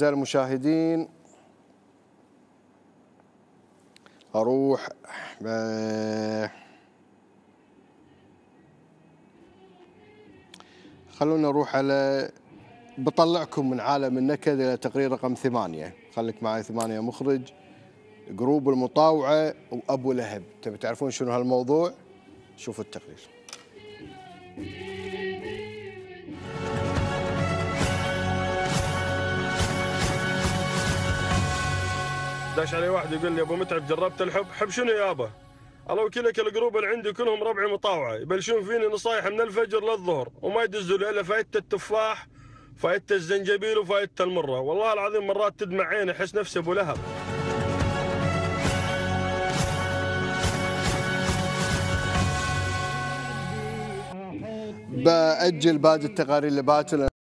أعزائي المشاهدين أروح خلونا نروح على بطلعكم من عالم النكد إلى تقرير رقم ثمانية. خليك معي ثمانية مخرج جروب المطاوعة وأبو لهب. تبي تعرفون شنو هالموضوع؟ شوفوا التقرير. داش علي واحد يقول لي أبو متعب جربت الحب؟ حب شنو يابا الله وكيلك الجروب اللي عندي كلهم ربعي مطاوعة. يبلشون فيني نصايح من الفجر للظهر وما يدزوا لي الا فايدة التفاح فايدة الزنجبيل وفايدة المرة. والله العظيم مرات تدمع عيني أحس نفسي أبو لهب. بأجل باقي التقارير اللي باتوا.